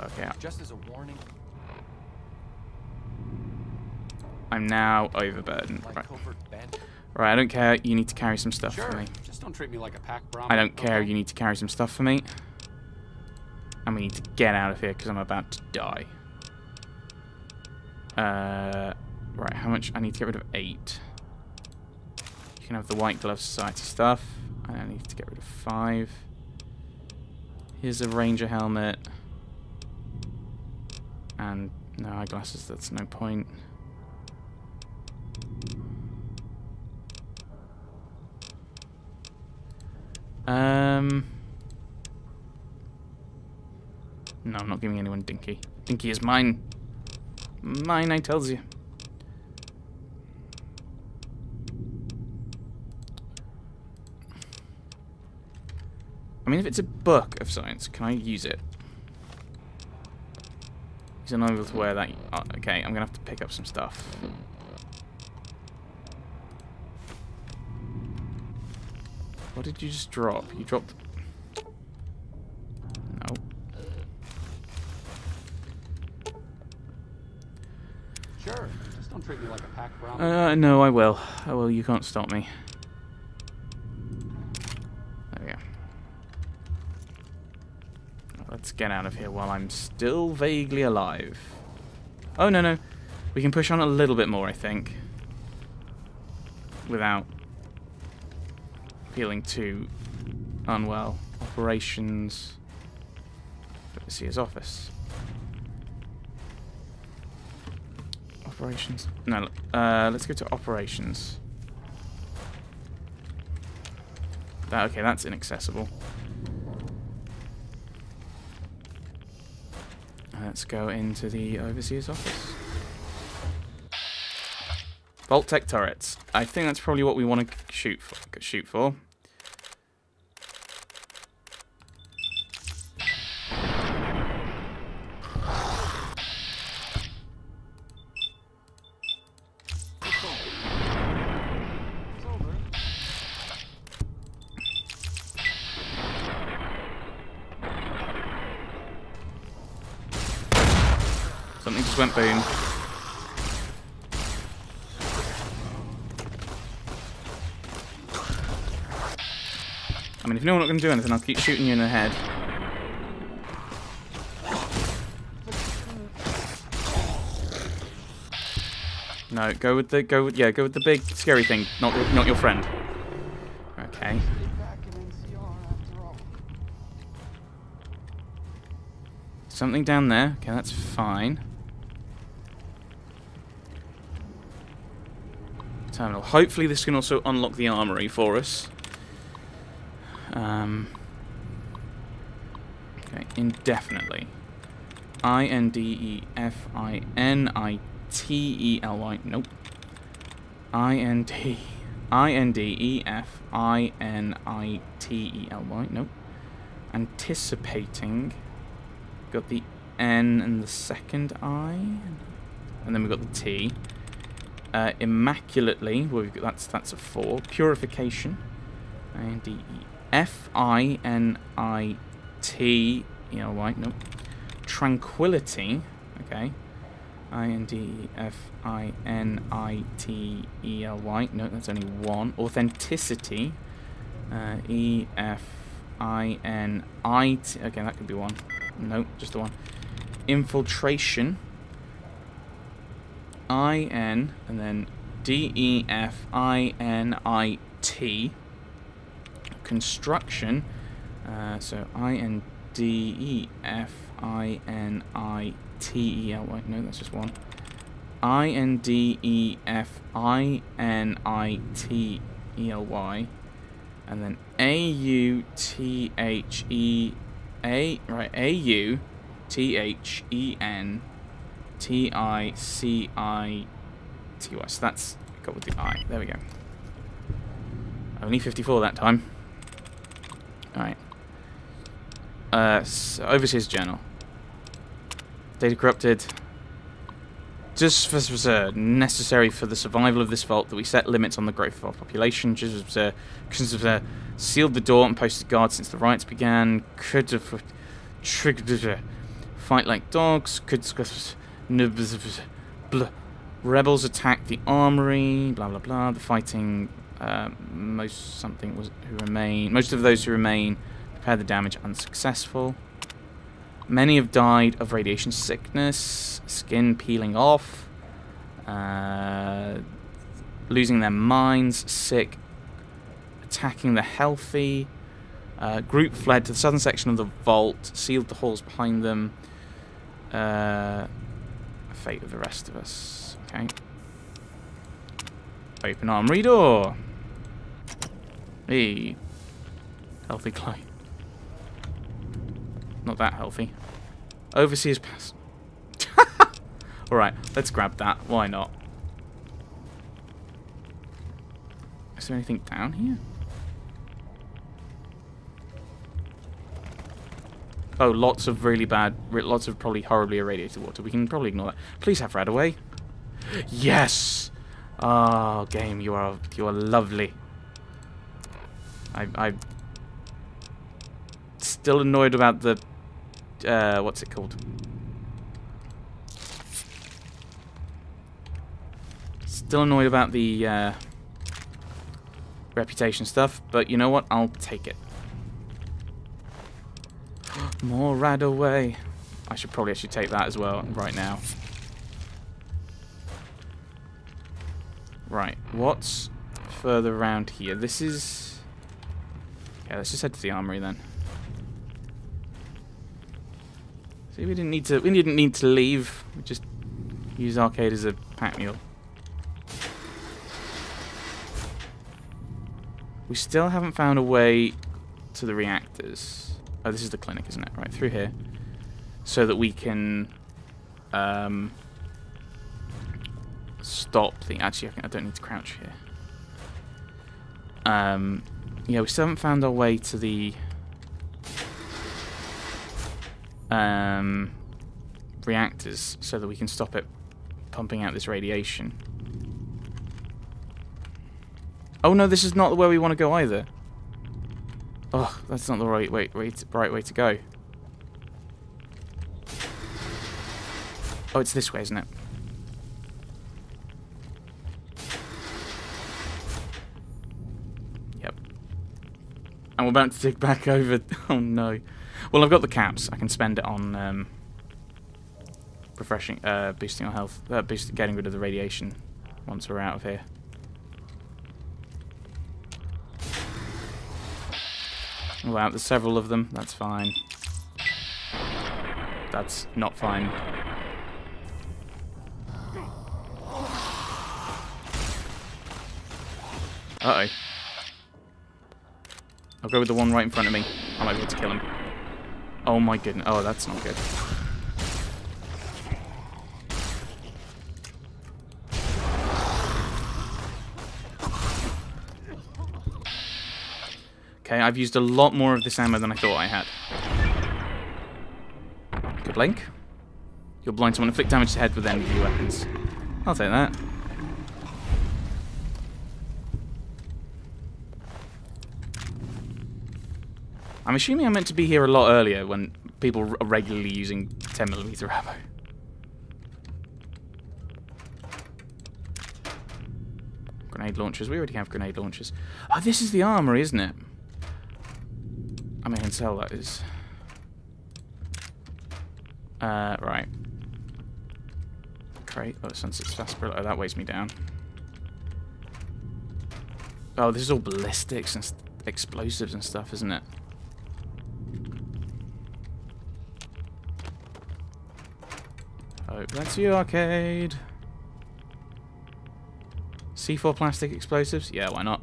Okay, Just as a warning, I'm now overburdened. Right. right, I don't care. You need to carry some stuff Sure. for me. Just don't treat me like a pack Brahmin. I don't care. You need to carry some stuff for me. And we need to get out of here because I'm about to die. Uh, right, how much? I need to get rid of eight. You can have the White Glove Society stuff. I need to get rid of five. Here's a Ranger helmet. And no eyeglasses, that's no point. Um. No, I'm not giving anyone Dinky. Dinky is mine. Mine, I tells you. I mean, if it's a book of science, can I use it? He's unable to wear that. Oh, okay, I'm gonna have to pick up some stuff. What did you just drop? You dropped. No. Sure. Just don't treat me like a pack Brahmin. Uh, no, I will. I will. You can't stop me. Get out of here while I'm still vaguely alive. Oh, no, no. We can push on a little bit more, I think. Without feeling too unwell. Operations. Let's see his office. Operations. No, uh, let's go to operations. That, okay, that's inaccessible. Let's go into the overseer's office. Vault-Tec turrets. I think that's probably what we want to shoot for. Shoot for. Went boom. I mean, if you're not going to do anything, I'll keep shooting you in the head. No, go with the go with yeah, go with the big scary thing, not not your friend. Okay. Something down there. Okay, that's fine. Terminal. Hopefully this can also unlock the armory for us. Um, okay, indefinitely. I N D E F I N I T E L Y. Nope. I N D I N D E F I N I T E L Y. Nope. Anticipating. Got the N and the second I, and then we've got the T. Uh, immaculately, well, we've got, that's that's a four. Purification, N D E F I N I T E L Y. Nope. Tranquility. Okay. I N D E F I N I T E L Y. No, that's only one. Authenticity. Uh, E F I N I T. Okay, that could be one. No, just the one. Infiltration. I N and then D E F I N I T. Construction. Uh, so I N D E F I N I T E L Y. No, that's just one. I N D E F I N I T E L Y. And then A U T H E A right A U T H E N T I C I T Y. So that's got with the I. There we go. Only 54 that time. Alright. Uh, so Overseer's Journal. Data corrupted. Just for, for, necessary for the survival of this vault that we set limits on the growth of our population. Just uh, uh, sealed the door and posted guards since the riots began. Could have triggered Fight like dogs. Could Rebels attack the armory. Blah blah blah. The fighting. Uh, most something was who remain. Most of those who remain repair the damage unsuccessful. Many have died of radiation sickness, skin peeling off, uh, losing their minds, sick, attacking the healthy. Uh, group fled to the southern section of the vault, sealed the halls behind them. Fate of the rest of us. Okay. Open armory door. Hey. Healthy client. Not that healthy. Overseer's pass. Alright, let's grab that. Why not? Is there anything down here? Oh, lots of really bad, lots of probably horribly irradiated water. We can probably ignore that. Please have RadAway. Yes! Ah, oh, game, you are you are lovely. I I'm still annoyed about the uh, what's it called? Still annoyed about the uh, reputation stuff, but you know what? I'll take it. More RadAway. I should probably actually take that as well right now. Right, what's further around here? This is... Yeah, let's just head to the armory then. See, we didn't need to. We didn't need to leave. We just use arcade as a pack mule. We still haven't found a way to the reactors. Oh, this is the clinic, isn't it? Right, through here. So that we can um, stop the... Actually, I, don't need to crouch here. Um, yeah, we still haven't found our way to the um, reactors so that we can stop it pumping out this radiation. Oh no, this is not where we want to go either. Oh, that's not the right way, way to, right way to go. Oh, it's this way, isn't it? Yep. And we're about to dig back over. Oh no. Well, I've got the caps. I can spend it on um, refreshing, uh, boosting our health, uh, getting rid of the radiation once we're out of here. Wow, there's several of them. That's fine. That's not fine. Uh-oh. I'll go with the one right in front of me. I might be able to kill him. Oh my goodness. Oh, that's not good. Okay, I've used a lot more of this ammo than I thought I had. Good blink. You'll blind someone, inflict damage to head with any of your weapons. I'll take that. I'm assuming I'm meant to be here a lot earlier when people are regularly using 10mm ammo. Grenade launchers. We already have grenade launchers. Oh, this is the armory, isn't it? I mean, I can sell that is. Uh, right. Crate. Oh, sunset sarsaparilla. Oh, that weighs me down. Oh, this is all ballistics and explosives and stuff, isn't it? Oh, that's you, arcade. C4 plastic explosives? Yeah, why not?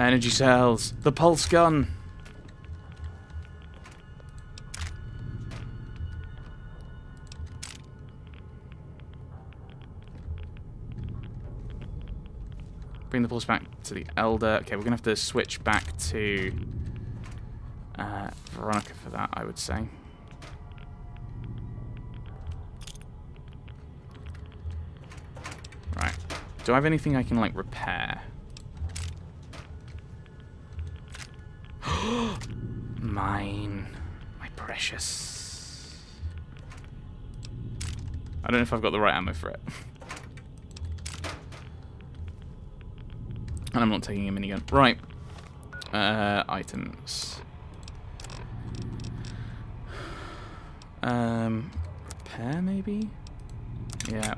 Energy cells. The pulse gun. Bring the pulse back to the Elder. Okay, we're going to have to switch back to uh, Veronica for that, I would say. Right. Do I have anything I can, like, repair? Precious. I don't know if I've got the right ammo for it. and I'm not taking a minigun. Right. Uh, items. Um, repair maybe? Yeah.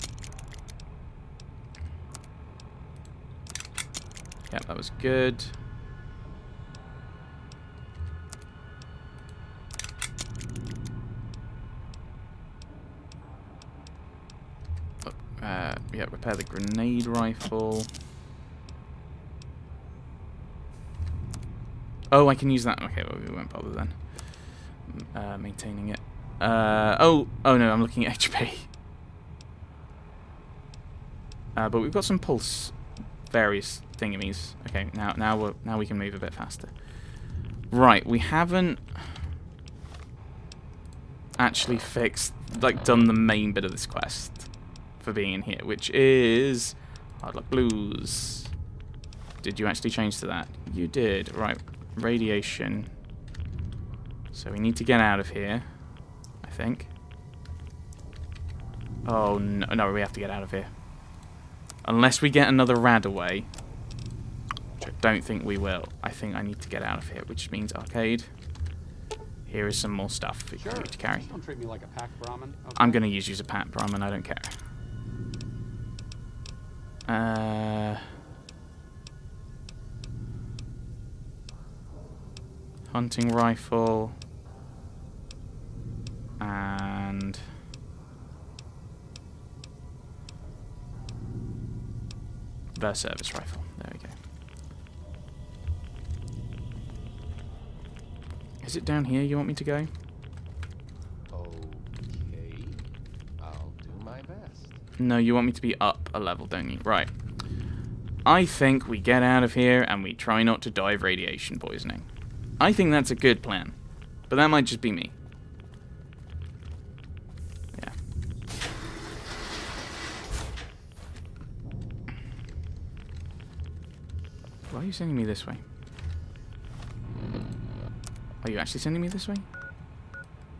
Yeah, that was good. Uh, yeah, repair the grenade rifle. Oh, I can use that. Okay, well, we won't bother then. Uh, maintaining it. Uh, oh, oh no, I'm looking at HP. Uh, but we've got some pulse, various thingamies. Okay, now now we now we can move a bit faster. Right, we haven't actually fixed, like, done the main bit of this quest for being in here, which is Hard Luck Blues. Did you actually change to that? You did. Right, radiation. So we need to get out of here, I think. Oh, no, no, we have to get out of here. Unless we get another RadAway, which I don't think we will. I think I need to get out of here, which means arcade. Here is some more stuff for Sure. you to carry. Just don't treat me like a pack Brahmin. Okay. I'm going to use use a pack Brahmin, I don't care. Uh, hunting rifle. And... The service rifle. There we go. Is it down here you want me to go? Okay. I'll do my best. No, you want me to be up a level, don't you? Right. I think we get out of here and we try not to die of radiation poisoning. I think that's a good plan. But that might just be me. Yeah. Why are you sending me this way? Are you actually sending me this way?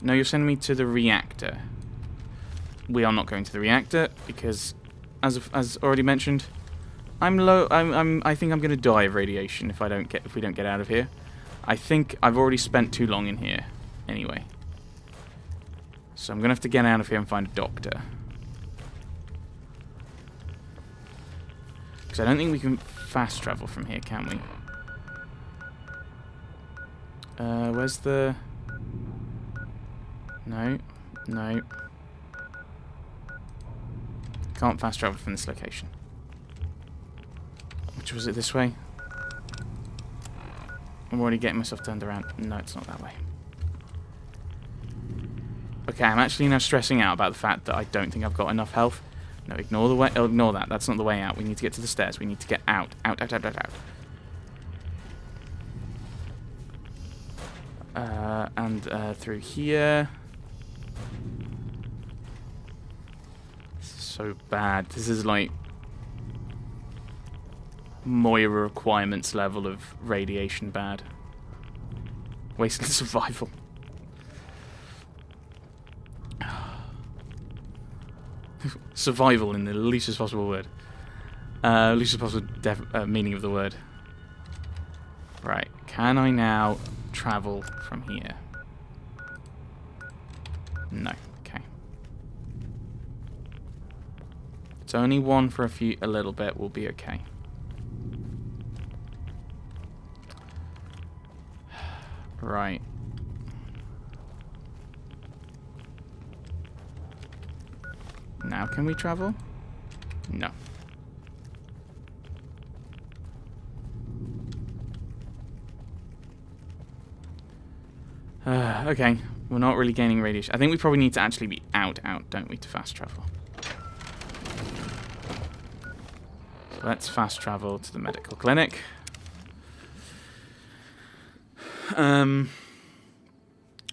No, you're sending me to the reactor we are not going to the reactor because, as as already mentioned, I'm low. I'm, I'm I think I'm going to die of radiation if I don't get if we don't get out of here. I think I've already spent too long in here. Anyway, so I'm going to have to get out of here and find a doctor. Because I don't think we can fast travel from here, can we? Uh, where's the? No, no. Can't fast travel from this location. Which was it this way? I'm already getting myself turned around. No, it's not that way. Okay, I'm actually now stressing out about the fact that I don't think I've got enough health. No, ignore the way. Oh, ignore that. That's not the way out. We need to get to the stairs. We need to get out. Out, out, out, out, out. Uh, and uh, through here. This is so bad. This is like Moira requirements level of radiation bad. Wasted survival. survival in the loosest possible word. Uh, loosest possible uh, meaning of the word. Right. Can I now travel from here? No. It's only one for a few, a little bit. We'll be okay. Right. Now can we travel? No. Uh, okay, we're not really gaining radiation. I think we probably need to actually be out, out, don't we, to fast travel. Let's fast travel to the medical clinic. Um,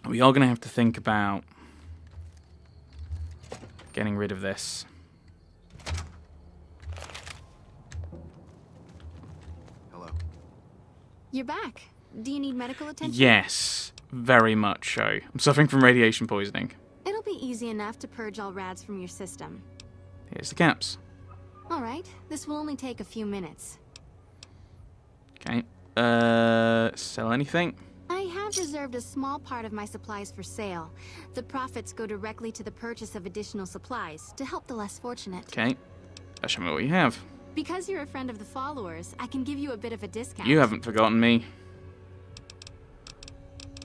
we are going to have to think about getting rid of this. Hello. You're back. Do you need medical attention? Yes, very much so. I'm suffering from radiation poisoning. It'll be easy enough to purge all rads from your system. Here's the caps. All right, this will only take a few minutes. Okay. Uh, sell anything? I have reserved a small part of my supplies for sale. The profits go directly to the purchase of additional supplies to help the less fortunate. Okay. Uh, show me what you have. Because you're a friend of the followers, I can give you a bit of a discount. You haven't forgotten me.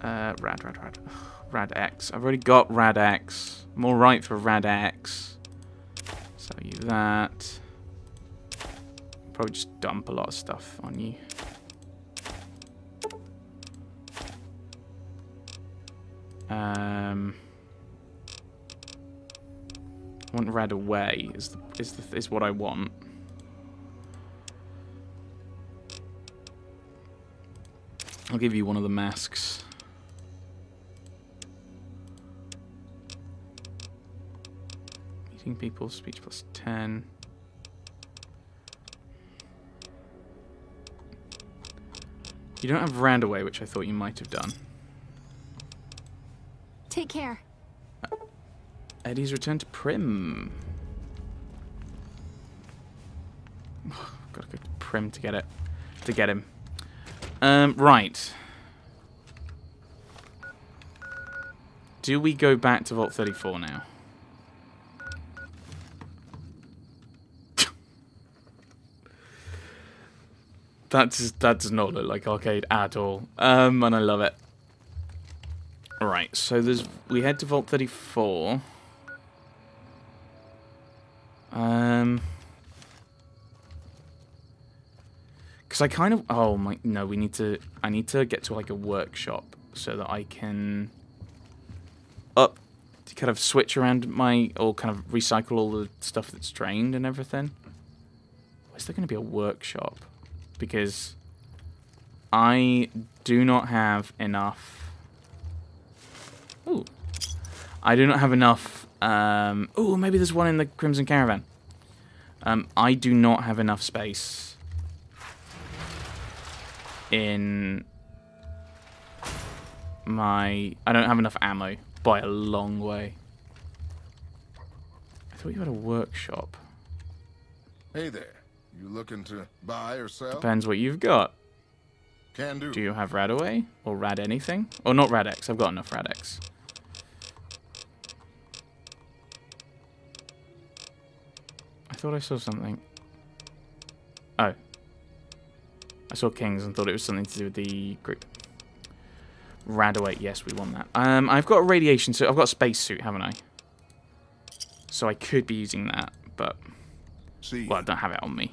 Uh, rad, rad, rad. Rad X. I've already got Rad X. I'm alright for Rad X. Sell you that. Probably just dump a lot of stuff on you. Um, I want RadAway. Is the, is the, is what I want. I'll give you one of the masks. Meeting people, speech plus 10. You don't have RadAway, which I thought you might have done. Take care. Eddie's return to Primm. Gotta go to Primm to get it. To get him. Um, right. Do we go back to Vault 34 now? That's that does not look like arcade at all. Um, and I love it. Right, so there's we head to Vault 34. Um, because I kind of oh my no, we need to I need to get to like a workshop so that I can up to kind of switch around my or kind of recycle all the stuff that's drained and everything. Is there going to be a workshop? Because I do not have enough. Ooh. I do not have enough. Um, oh, maybe there's one in the Crimson Caravan. Um, I do not have enough space in my. I don't have enough ammo by a long way. I thought you had a workshop. Hey there. You looking to buy or sell? Depends what you've got. Can do. Do you have Radaway? Or Rad anything? Or not Rad X. I've got enough Rad X. I thought I saw something. Oh. I saw Kings and thought it was something to do with the group. Radaway, yes, we want that. Um, I've got a radiation suit. I've got a space suit, haven't I? So I could be using that, but... See, Well, I don't have it on me.